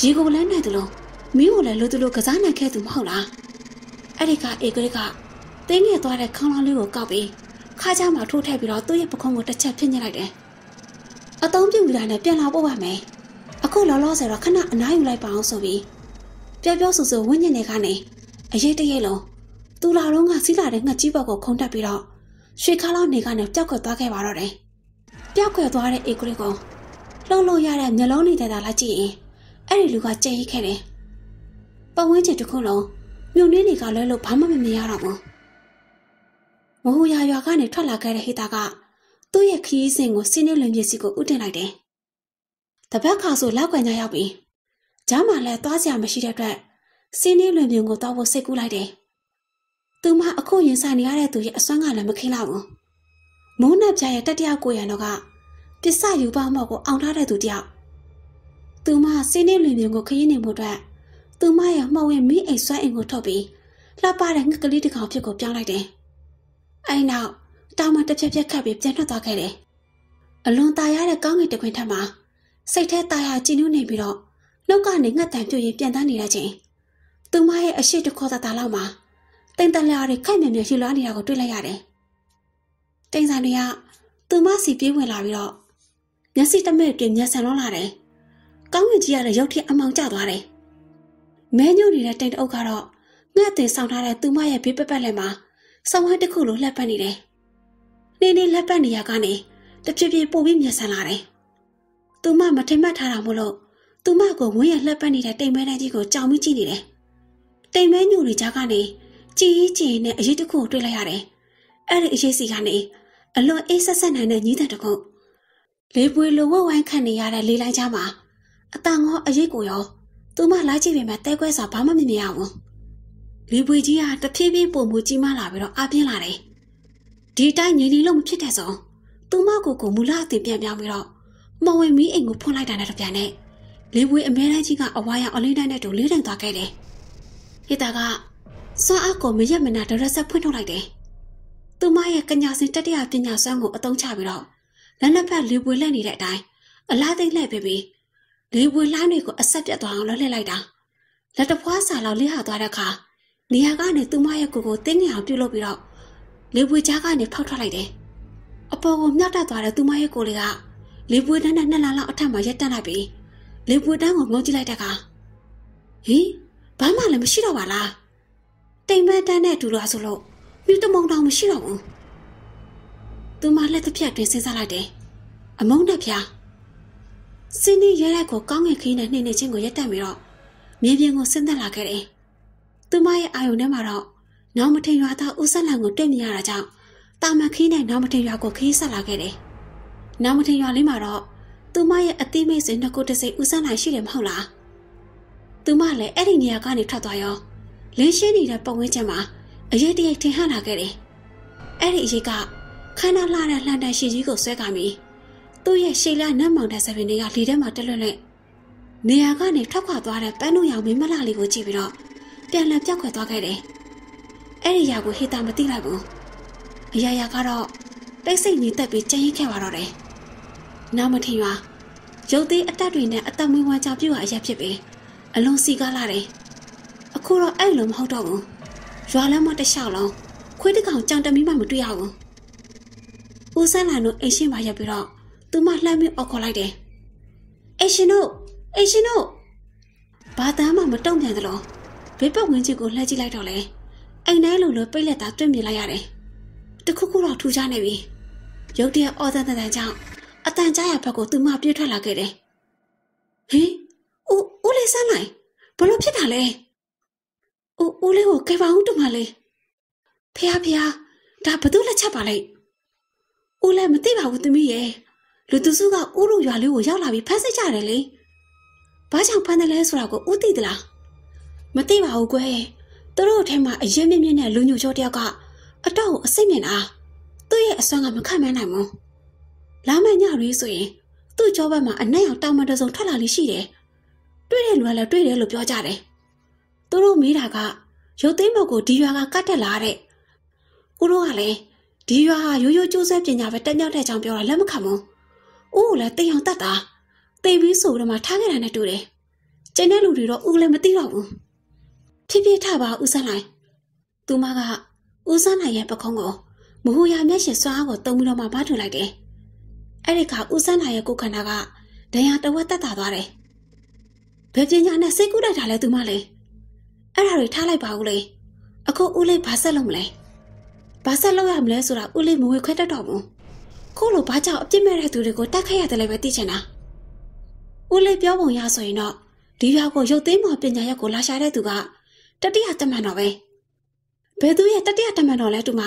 ရေကိုလည်းနိုင်တယ်လို့မင်းကိုလည်းလိုသူလိုကစားနိုင်ခဲ့သူမဟုတ်လား။အဲ့ဒီကအကိုရီကတင်းငယ်သွားတဲ့ခေါင်းလောင်းလေးကိုကောက်ပြီးခါးချမှာထိုးထည့်ပြီးတော့သူ့ရဲ့ပခုံးကိုတစ်ချက်ဖိညစ်လိုက်တယ်။အသုံးပြုလာနဲ့ပြန်လာပို့ပါမယ်။အခုလောလောဆယ်တော့ခဏအနားယူလိုက်ပါအောင်ဆိုပြီးပြောပြောဆိုဆိုဝင်းညင်တွေကနေအရေးတရေးလုံးသူလာတော့ကစီးလာတဲ့ငှက်ကြီးဘက်ကိုခုန်တက်ပြီးတော့ရွှေခါလောင်းနေကနေပျောက်ကွယ်သွားခဲ့ပါတော့တယ်။ ပျောက်ကွယ်သွားတဲ့အေဂရီကိုလှုပ်လို့ရတဲ့မျက်လုံးနေတဲ့တာလိုက်ကြည့်ရင်အဲ့ဒီလူကကြိတ်ရိတ်ခဲ့တယ်။ပတ်ဝန်းကျင်တစ်ခုလုံးမြုံနှင်းတွေကလွဲလို့ဘာမှမမြင်ရတော့ဘူး။မဟူရရွာကနေထွက်လာခဲ့တဲ့ဟိတာကသူ့ရဲ့ခရီးစဉ်ကိုစင်းနေလွင်ပြစီကိုဥတင်လိုက်တယ်။တပတ်ခါဆိုလောက်ကွယ်ညရောက်ပြီ။ဂျားမှလည်းသွားစရာမရှိတဲ့အတွက်စင်းနေလွင်ပြကိုတောက်ဖို့စိတ်ကူးလိုက်တယ်။သူမအခုရင်ဆိုင်နေရတဲ့သူရဲ့အစွမ်းကလည်းမခင်းလောက်ဘူး။မိုးနှက်ပြရဲ့တတိယကိုရံတော့က ပစ္စယူပါမော့ကိုအောင်ထားတဲ့သူတယောက်။သူမစင်းနေလွင်ပြကိုခရီးနေမှုအတွက်သူမရဲ့မှောက်ဝင်မိအိမ်ဆွဲအိမ်ကိုထုတ်ပြီးလှပတဲ့ငှက်ကလေးတစ်ကောင်ဖြစ်ကိုပြောင်းလိုက်တယ်။အဲဒီနောက်တာမန်တစ်ဖြက်ဖြက်ခတ်ပြီးပြန်ထွက်သွားခဲ့တယ်။အလွန်ตายရတဲ့ကောင်းကင်တခွင်ထက်မှာစိတ်ထဲตายရကြည်နူးနေပြီးတော့နှုတ်ကနေငှက်တန်ပြွရင်ပြန်တန်းနေတဲ့ချိန်သူမရဲ့အရှိတခေါ်တာလောက်မှာတိမ်တန်လျာတွေခိုက်မြန်မြန်ယူလာနေတာကိုတွေ့လိုက်ရတယ်။တိမ်ဆိုင်တွေကသူမစီပြေးဝင်လာပြီးတော့ မျက်စိတမဲ့ပြင်မျက်စံလုံးလာတယ်။ကောင်းကင်ကြီးရတဲ့ရုပ်ထက်အမောင်ကျသွားတယ်။မဲညို့နေတဲ့တိမ်တအုပ်ကတော့ငှက်တင်ဆောင်ထားတဲ့သူမရဲ့ဘေးပပတ်လက်မှာဆောင်းဝိုင်းတစ်ခုလိုလှက်ပတ်နေတယ်။နေနေလက်ပတ်နေရကနေတဖြည်းဖြည်းပို့ပြီးမျက်စံလာတယ်။သူမမထိမှတ်ထားတာမို့လို့သူမကိုဝင်းရလှက်ပတ်နေတဲ့တိမ်မဲတန်းကြီးကိုကြောင်ပြီးကြည့်နေတယ်။တိမ်မဲညိုတွေကြားကနေကြည်ကြည်နဲ့အရေးတစ်ခုကိုတွေ့လိုက်ရတယ်။အဲ့ဒီအရေးစီကနေအလွန်အေးဆက်ဆက်နိုင်တဲ့ညီးတဲ့တခု လေပွေလိုဝဝိုင်းခံနေရတဲ့လေးလိုက်ကြားမှာအတန်ငေါအရေးကိုရောသူမလာကြည့်ပေမဲ့တဲခွဲစာဘာမှမမြင်ရဘူး။လေပွေကြီးကတဖြည်းဖြည်းပုံမှုကြီးမားလာပြီးတော့အပြင်းလာတယ်။ဒီတိုင်းညီလီလို့မဖြစ်တဲ့ဆုံးသူမကိုကိုမူလအတင်ပြန်ပြောင်းပြီးတော့မဝင်မီးအိမ်ကိုဖွင့်လိုက်တာနဲ့တပြန်နဲ့လေးပွေအမဲတန်းကြီးကအဝါရောင်အလင်းတိုင်းနဲ့တူလေးတန်သွားခဲ့တယ်။ဟိတာကစွမ်းအားကိုမရက်မနာဒရက်ဆက်ဖွင့်ထုတ်လိုက်တယ်။သူမရဲ့ကညာစင်တတိယပညာစွမ်းကိုအသုံးချပြီးတော့ လက်လက်ဖက်လေးပွေလက်နေတဲ့အတိုင်းအလားသိမ့်လှည့်ပြီးပြီးလေးပွေလိုင်းတွေကိုအဆက်ပြတ်သွားအောင်လှည့်လိုက်တာ။လက်တဖွားစာလောက်လေးဟာသွားတဲ့အခါနေရာကနေသူမရဲ့ကိုကိုတင်းနေအောင်ပြုတ်လုပ်ပြီးတော့လေပွေကြားကနေဖောက်ထွက်လိုက်တယ်။အပေါ်ကိုမြှောက်တက်သွားတဲ့သူမရဲ့ကိုယ်လေးကလေပွေတန်းနဲ့နှစ်လလောက်အထက်မှာရက်တက်လိုက်ပြီးလေပွေတန်းကိုငုံကြည့်လိုက်တဲ့အခါဟင်ဘာမှလည်းမရှိတော့ပါလား။တိမ်မဲတန်းနဲ့အတူလို့ဆိုလို့မြူတမုံတောင်မရှိတော့ဘူး။ သူမလက်တစ်ဖြတ်တွင်စဉ်းစားလိုက်တယ်။အမုန်းနဲ့ဖျားစင်းဒီရဲရက်ကိုကောင်းငယ်ခင်းနဲ့နှိမ့်နေချင်းကိုရက်တက်ပြီးတော့မြေပြင်ကိုဆင်းသက်လာခဲ့တယ်။သူမရဲ့အာယုန်ထဲမှာတော့နောက်မထင်ရွာသားဦးဆက်လန်ကိုတွေ့မြင်ရတာကြောင့်တာမခီးနဲ့နောက်မထင်ရွာကိုခီးဆက်လာခဲ့တယ်။နောက်မထင်ရွာလေးမှာတော့သူမရဲ့အတိမိတ်စင်နှစ်ခုတစ်စိတ်ဦးဆက်နိုင်ရှိတယ်မဟုတ်လား။သူမလည်းအဲ့ဒီနေရာကနေထွက်သွားရောလင်းရှင်းနေတဲ့ပုံဝန်းကျင်မှာအရေးတရိပ်ထင်ဟလာခဲ့တယ်။အဲ့ဒီအရေးက ခန္ဓာလာတဲ့လှန်တန်ရှိကြီးကိုဆွဲကမိသူ့ရဲ့ရှေ့လာနတ်မောင်တဲ့ဆပင်တွေကလေထဲမှာတက်လွတ်လွတ်နေရာကနေထွက်ခွာသွားတဲ့ပန်းတို့ရောင်မင်းမလာလေးကိုကြည့်ပြီးတော့ပြန်လည်ပြောက်ခွဲသွားခဲ့တယ်။အဲ့ဒီຢာကိုဟေတာမသိလိုက်ဘူးအရာရာကတော့တိတ်ဆိတ်နေတက်ပြီးကြင်ရင်ခဲ့ပါတော့တယ်နောက်မထင်ရွာရုပ်သေးအတက်တွေနဲ့အသက်မွေးဝမ်းကြောင်ပြုတ်အရာဖြစ်ပြီးအလွန်စီကားလာတယ်အခုတော့အဲ့လိုမဟုတ်တော့ဘူးရွာလမ်းမတစ်လျှောက်လုံးခွေးတစ်ကောင်ကြောင်တမီမှမတွေ့ရဘူး ဦးစန်းလာတို့အိမ်ရှင်ပါရက်ပြီးတော့သူမလှမ်းပြီးအော်ခေါ်လိုက်တယ်အိမ်ရှင်တို့အိမ်ရှင်တို့ဘာတမ်းမှမတုံ့ပြန်သလိုဘေးပတ်ဝန်းကျင်ကိုလှည့်ကြည့်လိုက်တော့လေအိမ်ထဲလိုလိုပိတ်လက်သာတွေ့မြင်လိုက်ရတယ်တခုခုတော့ထူကြနေပြီရုတ်တရက်အော်တန်တန်ကြောင့်အတန်ကြားရဘက်ကိုသူမပြေးထွက်လာခဲ့တယ်ဟင်ဦးဦးလေးစမ်းလိုက်ဘလို့ဖြစ်တာလဲဦးဦးလေးကိုကဲပါဦးတမလေးဖះဖះဒါဘသူလက်ချက်ပါလိုက် ဦးလည်းမသိပါဘူးသမီးရဲ့လူသူစုကဦးတို့ရွာလေးကိုရောက်လာပြီးဖမ်းစစ်ကြတယ်လေဘာကြောင့်ဖမ်းတယ်လဲဆိုတာကိုဦးသိသလားမသိပါဘူးကွယ်သူတို့ထဲမှာအရင်မြင့်မြင့်နဲ့လူညိုကျော်တယောက်ကအတော့ကိုအစိတ်မြင်တာသူ့ရဲ့အစွမ်းကမခံမနိုင်ဘူးလာမယ့်ညရီဆိုရင်သူ့ကြောဘက်မှာအနက်ရောင်တောင်မတစုံထွက်လာလိရှိတယ်တွေ့တဲ့လူကလည်းတွေ့တယ်လို့ပြောကြတယ်သူတို့မိတာကရုပ်သိမ်းဘုတ်ကိုဒီရွာကကတ်တက်လာတဲ့ဦးတို့ကလည်း ဒီရွာဟာရိုးရိုးကျိုးဆဲပညာပဲတက်မြောက်တဲ့ကြောင်ပြောတာလက်မခံဘူးဦးကိုလည်းတိမ်အောင်တတ်တာတိမ်ပြီးဆိုတော့မှထားခဲ့တာနဲ့တူတယ်ကျန်တဲ့လူတွေတော့ဦးလည်းမသိတော့ဘူးဖြည်းဖြည်းထပါဦးစန်းလိုက်သူမကဦးစန်းနိုင်ရဲ့ပခုံးကိုမဟူရမျက်ရှင်စွားကိုတုံပြီးတော့မှဘာထူလိုက်တယ်အဲ့ဒီခါဦးစန်းနိုင်ရဲ့ကိုယ်ခန္ဓာကဒဏ်ရာတဝက်တက်တာသွားတယ်ဘယ်ပညာနဲ့စိတ်ကူးလိုက်တာလဲသူမလေးအဲ့ဒါတွေထားလိုက်ပါဦးလေအခုဦးလေးဘာဆက်လုပ်မလဲ ဘာဆက်လုပ်ရမလဲဆိုတာဦးလေးမဝေခွဲတတ်တော့ဘူးခုလိုဘာကြောင့်အပြစ်မဲ့တဲ့သူတွေကိုတတ်ခဲ့ရတယ်လည်းပဲသိချင်တာဦးလေးပြောပုံရဆိုရင်တော့ဒီရွာကိုရုပ်သိမ်းမော်ပညာရက်ကိုလာရှာတဲ့သူကတတိယတမန်တော်ပဲဘယ်သူရဲ့တတိယတမန်တော်လဲတူမ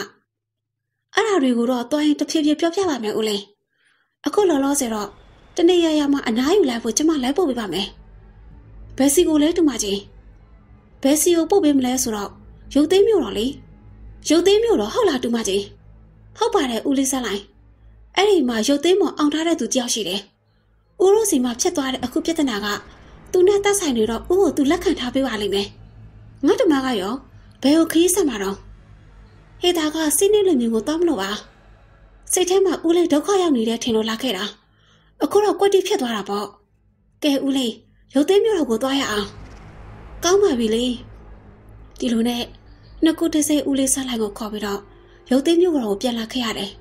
အဲ့ဒါတွေကိုတော့တွိုင်းတဖြည်းဖြည်းပြောပြပါမယ်ဦးလေးအခုလောလောဆယ်တော့တနေ့ရရမှအနားယူလိုက်ဖို့ကျမလိုက်ပို့ပေးပါမယ်ဘယ်စီကိုလဲတူမကြီးဘယ်စီကိုပို့ပေးမလဲဆိုတော့ရုပ်သိမ်းမျိုးတော်လေ ရုပ်သိမ်းမျိုးတော်ဟုတ်လားတူမကြီးဟုတ်ပါတယ်ဦးလေးဆက်လိုက်အဲ့ဒီမှာရုပ်သိမ်းမော်အောင်ထားတဲ့သူတယောက်ရှိတယ်ဦးရိုးစီမှာဖြစ်သွားတဲ့အခုပြဿနာကသူနဲ့တက်ဆိုင်နေတော့ဦးကိုသူလက်ခံထားပေးပါလိမ့်မယ်ငါတမကရောဘယ်ကိုခရီးဆက်မှာတော့ဟေတာကစိနေလူမျိုးကိုတောင်းမလို့ပါစိတ်ထဲမှာဦးလေးဒုက္ခရောက်နေတဲ့ထင်လို့လာခဲ့တာအခုတော့ကွက်တိဖြစ်သွားတာပေါ့ကဲဦးလေးရုပ်သိမ်းမျိုးတော်ကိုသွားရအောင်ကောင်းပါပြီလေဒီလိုနဲ့ နှစ်ခုတစ်စိဦးလေးဆက်လိုက်ကိုခေါ်ပြီးတော့ရုပ်သိမ်းမျိုးတော်ကိုပြန်လာခဲ့ရတယ်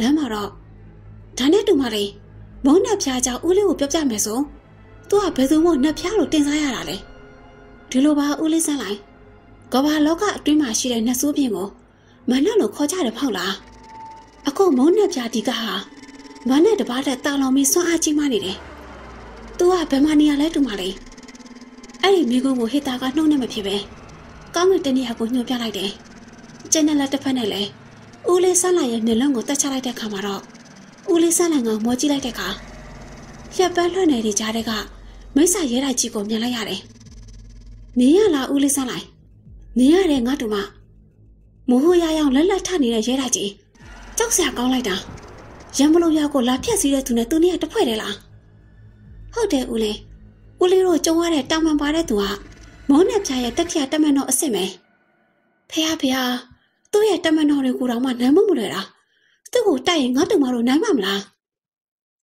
လမ်းမှာတော့ဒါနဲ့တူမလေးမုန်းနှက်ဖျားကြောင့်ဦးလေးကိုပြောပြမယ်ဆိုသူကဘယ်သူမှနှက်ဖျားလို့တင်စားရတာလဲဒီလိုပါဦးလေးဆက်လိုက်ကဘာလောကအတွင်းမှာရှိတဲ့နှက်ဆိုးပြင်းကိုမနှက်လို့ခေါ်ကြတယ်ဖောက်လားအခုမုန်းနှက်ဖျားဒီကဟာမနဲ့တပားတဲ့တာလောင်မင်းစွမ်းအားကြီးမှနေတယ်သူကဘယ်မှာနေရလဲတူမလေးအဲ့ဒီမိကုန်းကိုဟေတာကနှုတ်နဲ့မဖြစ်ပဲ ကောင်းကင်တနေရာကိုညှို့ပြလိုက်တယ်ကျန်တဲ့လက်တစ်ဖက်နဲ့လည်းဦးလေးဆန်းလိုက်ရဲ့မျက်လုံးကိုတက်ချလိုက်တဲ့ခါမှာတော့ဦးလေးဆန်းလိုက်ကမောကြည့်လိုက်တဲ့ခါရက်ပန်းလွှတ်နေတဲ့ကြားတဲ့ကမိစ္ဆာရဲတိုက်ကြီးကိုမြင်လိုက်ရတယ်။နေရလားဦးလေးဆန်းလိုက်နေရတယ်ငါတို့မမိုးဟိုရရောင်လက်လက်ထနေတဲ့ရဲတိုက်ကြီးကြောက်စရာကောင်းလိုက်တာရံမလို့ရောက်ကိုလာဖြတ်စီးတဲ့သူနဲ့သူနဲ့တဖွဲ့တယ်လားဟုတ်တယ်ဦးလေးဦးလေးတို့ကြုံရတဲ့တောင်ပန်ပါတဲ့သူက မောနဲ့ဖြာရဲ့တက်ထရတက်မန်တော်အစ်စ်မယ်ဖះဖះသူ့ရဲ့တမန်တော်တွေကိုတော့မှနမ်းမမလွယ်တာသူ့ကိုတိုက်ရင်ငါတို့မလို့နိုင်မှာမလား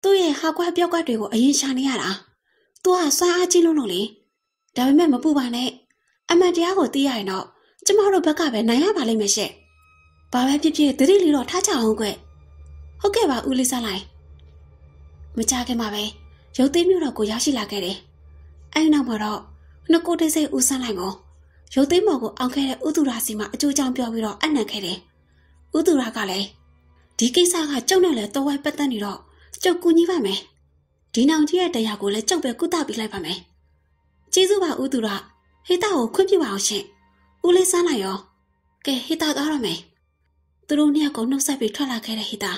သူ့ရဲ့ဟာကွက်ပြောက်ကွက်တွေကိုအရင်ရှာနေရတာသူကစွမ်းအားကြီးလုံးလို့လေဒါပေမဲ့မပူပါနဲ့အမှန်တရားကိုသိရရင်တော့ကျမတို့ဘက်ကပဲနိုင်ရပါလိမ့်မယ်ရှင့်ဘာပဲဖြစ်ဖြစ်သတိလေးတော့ထားကြအောင်ကွဟုတ်ကဲ့ပါဦးလေးစားလိုက်မကြခင်မှာပဲရုပ်သိမ်းမျိုးတော်ကိုရောက်ရှိလာခဲ့တယ်အဲဒီနောက်မှာတော့ နှစ်ကိုတိတ်စိတ်ဦးဆန်းလိုက်ကိုရုပ်သိမ်းမော်ကိုအောင်ခဲ့တဲ့ဥသူရာစီမှာအကျိုးကြောင့်ပြောပြီးတော့အနံ့ခဲ့တယ်ဥသူရာကလည်းဒီကိစ္စကကျုပ်နဲ့လည်းတော်ဝိုင်းပတ်သက်နေတော့ကျုပ်ကူညီပါမယ်ဒီနောင်ကြီးရဲ့တရားကိုလည်းကျုပ်ပဲကုသပေးလိုက်ပါမယ်ကျေးဇူးပါဦးသူရဟေတာကိုခွင့်ပြုပါအောင်ရှင်ဦးလေးစမ်းလိုက်ရောကဲဟေတာသွားရမယ်သူတို့နှစ်ယောက်ကိုနှုတ်ဆက်ပြီးထွက်လာခဲ့တဲ့ဟေတာ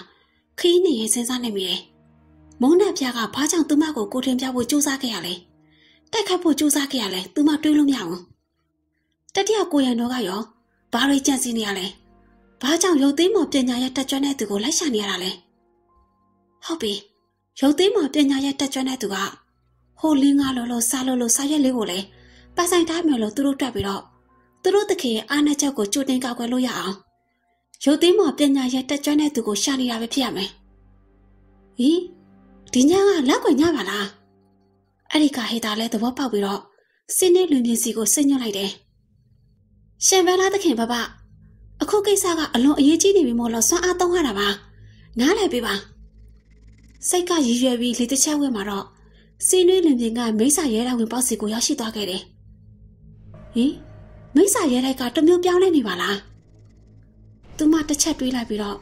ခီးနေရင်စဉ်းစားနေမိတယ်မုန်းတဲ့ဖျားကဘာကြောင့်သူမကိုကိုထင်ပြဖို့ကြိုးစားခဲ့ရလဲ တိုက်ခတ်ဖို့ကြိုးစားခဲ့ရလဲသူမတွေးလို့မရဘူးတတိယကိုရံတော့ကရောဘာတွေကြံစည်နေရလဲဘာကြောင့်ရုပ်သိမ်းမော်ပညာရဲ့တက်ကြွတဲ့သူကိုလိုက်ရှာနေရတာလဲဟုတ်ပြီရုပ်သိမ်းမော်ပညာရဲ့တက်ကြွတဲ့သူကဟိုလင်းငါလို့လို့စားလို့လို့စားရက်လေးကိုလည်းပါဆိုင်ထားမယ်လို့သူတို့တွက်ပြီးတော့သူတို့တခင်ရဲ့အားနဲ့ချက်ကိုကြိုတင်ကောက်ွယ်လို့ရအောင်ရုပ်သိမ်းမော်ပညာရဲ့တက်ကြွတဲ့သူကိုရှာနေတာပဲဖြစ်ရမယ်ဟင်ဒီညကလက်ကွယ်ညပါလား အဲ့ဒီကဟေတာလဲသဘောပေါက်ပြီးတော့စင်းနဲ့လွင်ပြင်စီကိုဆင့်ညွှန်လိုက်တယ်။ရှင်ဘဲလားသခင်ဘဘအခုကိစ္စကအလွန်အရေးကြီးနေပြီမို့လို့စွမ်းအားသုံးရတာပါ။နားလည်ပြီပါ။စိတ်ကရည်ရွယ်ပြီးလေတချဝဲမှာတော့စင်းနဲ့လွင်ပြင်ကမိစ္ဆာရဲတော်ဝင်ပေါ့စီကိုရောက်ရှိသွားခဲ့တယ်။ဟင်မိစ္ဆာရဲတိုက်ကတမျိုးပြောင်းလဲနေပါလား။သူမတစ်ချက်တွေးလိုက်ပြီးတော့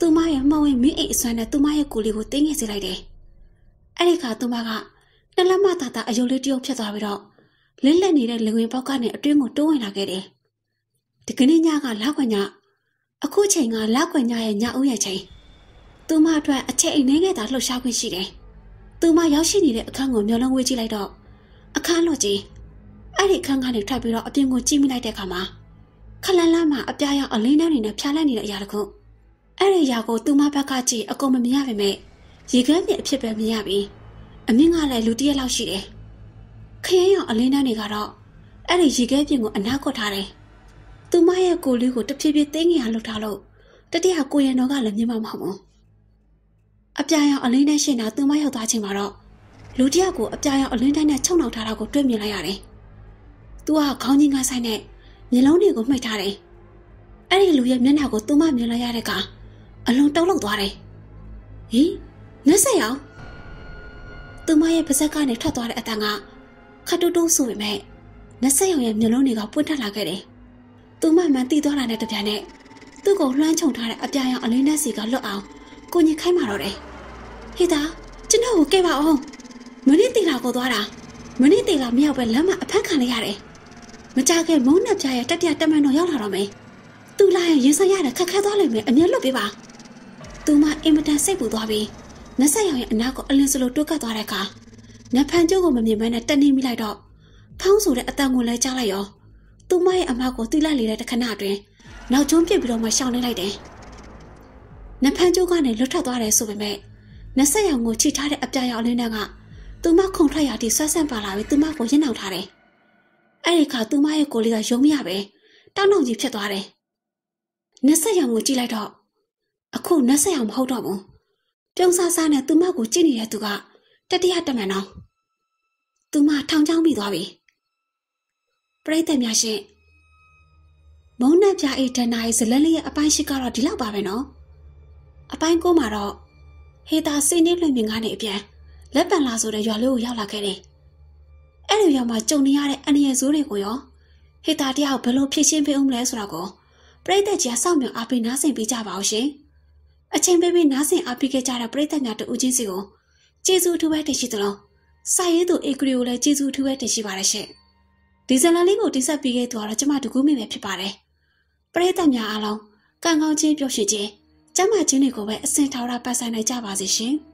သူမရဲ့မှောင်ဝင်မင်းအိမ်အစွမ်းနဲ့သူမရဲ့ကိုယ်လေးကိုတင်းငယ်စေလိုက်တယ်။အဲ့ဒီခါသူမက နှလက်မတာတာအယုံလေးတယောက်ဖြစ်သွားပြီးတော့လင်းလက်နေတဲ့လေဝင်ပေါက်ကနေအတွင်းကိုတိုးဝင်လာခဲ့တယ်။ဒီကနေ့ညကလောက်ခွညအခုချိန်ကလောက်ခွညရဲ့ညဦးရဲ့ချိန်သူမအတွက်အချက်အိမ်နေခဲ့တာလှုပ်ရှားခွင့်ရှိတယ်။သူမရောက်ရှိနေတဲ့အခန်းကိုမျောလုံးဝေးကြည့်လိုက်တော့အခန်းလော့ကြီးအဲ့ဒီအခန်းကနေထွက်ပြီးတော့အပြင်ကိုကြည့်မိလိုက်တဲ့အခါမှာခလန်လန်းမှာအပြားရောင်အလင်းတန်းတွေနဲ့ဖြားလန့်နေတဲ့အရာတခုအဲ့ဒီအရာကိုသူမဘက်ကကြည့်အကုန်မမြင်ရပါနဲ့ရေကမ်းမြစ်အဖြစ်ပဲမြင်ရပြီ အမြင့်ကလည်းလူတရက်လောက်ရှိတယ်ခရမ်းရောင်အလင်းတန်းတွေကတော့အဲ့ဒီရေခဲပြင်ကိုအနားကွက်ထားတယ်သူမရဲ့ကိုလေးကိုတဖြည်းဖြည်းတင်းငင်ရလှုပ်ထားလို့တတိယကိုရံတော်ကလည်းမြင်မမဟုတ်ဘူးအပြာရောင်အလင်းတန်းရှင်တာသူမရောက်သွားချိန်မှာတော့လူတယောက်ကိုအပြာရောင်အလင်းတန်းနဲ့ချုံနှောက်ထားတာကိုတွေ့မြင်လိုက်ရတယ်သူကခေါင်းကြီးကဆိုင်နဲ့မျက်လုံးတွေကိုမှိတ်ထားတယ်အဲ့ဒီလူရဲ့မျက်နှာကိုသူမမြင်လိုက်ရတဲ့ကအလွန်တုံ့လောက်သွားတယ်ဟင်နတ်ဆက်ရောင် သူမရဲ့ပါဇက်ကနေထွက်သွားတဲ့အတန်ကခတ်တူတူဆိုပေမဲ့နတ်ဆက်ရောင်ရဲ့မျက်လုံးတွေကပွင့်ထွက်လာခဲ့တယ်သူမမှန်တီးသွားတာနဲ့တပြိုင်နက်သူ့ကိုလွှမ်းခြုံထားတဲ့အပြာရောင်အလင်းနဲ့စီကလွတ်အောင်ကိုညင်ခိုင်းมาတော့တယ်ဟေးသားကျွန်တော်ကိုကဲပါအောင်မနေ့တီလာကိုသွားတာမနေ့တီလာမရောက်ပဲလမ်းမှာအဖမ်းခံလိုက်ရတယ်မကြခင်မုန်းနဲ့ပြရဲ့တတိယတမန်တော်ရောက်လာတော့မယ်သူလာရင်ရင်ဆက်ရတဲ့ခက်ခဲသွားလိမ့်မယ်အမြဲလွတ်ပေးပါသူမအင်မတန်စိတ်ပူသွားပြီး နတ်ဆက်ရောင်ရဲ့အနာကိုအလင်းစလိုတွက်ကပ်သွားတဲ့အခါနတ်ဖန်ကျိုးကိုမမြင်ဘဲနဲ့တက်နေမိလိုက်တော့ဖောင်းဆိုတဲ့အတန်ကိုလဲကြားလိုက်ရောသူမရဲ့အမကိုတိလိုက်လေတဲ့ခဏအတွင်းနောက်ကျုံးပြစ်ပြီးတော့မှရှောင်နေလိုက်တယ်နတ်ဖန်ကျိုးကနေလွတ်ထွက်သွားတယ်ဆိုပေမဲ့နတ်ဆက်ရောင်ကိုချိထားတဲ့အပြာရောင်အလင်းကသူမခုန်ထွက်ရသည့်ဆွဆန့်ပါလာပြီးသူမကိုရင်နောက်ထားတယ်အဲ့ဒီခါသူမရဲ့ကိုလေးကယုံမရပဲတောင်းတောင်းကြီးဖြစ်သွားတယ်နတ်ဆက်ရောင်ကိုကြည့်လိုက်တော့အခုနတ်ဆက်ရောင်မဟုတ်တော့ဘူး ပြုံးဆားဆားနဲ့သူမကိုကြည့်နေတဲ့သူကတတိယတမန်တော်သူမထောင်ချောင်းမိသွားပြီပရိသတ်များရှင်မုံနဲ့ပြအေးဒဏ္ဍာရီဇလန်းလေးရဲ့အပိုင်းရှိကတော့ဒီလောက်ပါပဲနော်အပိုင်းကိုမှာတော့ဟေတာစိနေလွင်မြင်ကနေအပြန်လက်ပံလာဆိုတဲ့ရွာလေးကိုရောက်လာခဲ့တယ်အဲ့ဒီရွာမှာကြုံနေရတဲ့အန္တရာယ်ဆိုးတွေကိုရောဟေတာတယောက်ဘယ်လိုဖြည့်ရှင်းပေးအောင်လဲဆိုတာကိုပရိသတ်ကြီးကစောင့်မျှော်အားပေးနားဆင်ပေးကြပါဦးရှင် အချိန်ပေးပြီးနားဆင်အားပေးခဲ့ကြတဲ့ပရိသတ်များတို့ဦးချင်းစီကိုကျေးဇူးအထူးပဲတင်ရှိသလိုစာရေးသူအေဂရီကိုလည်းကျေးဇူးအထူးပဲတင်ရှိပါတယ်ရှင်ဒီဇလန်လေးကိုတင်ဆက်ပေးခဲ့သူကတော့ကျမတကူမိပဲဖြစ်ပါတယ်ပရိသတ်များအားလုံးကံကောင်းခြင်းပျော်ရွှင်ခြင်းကျမ်းမာခြင်းတွေကိုပဲအစင်ထောက်ရပတ်ဆိုင်နိုင်ကြပါစေရှင်။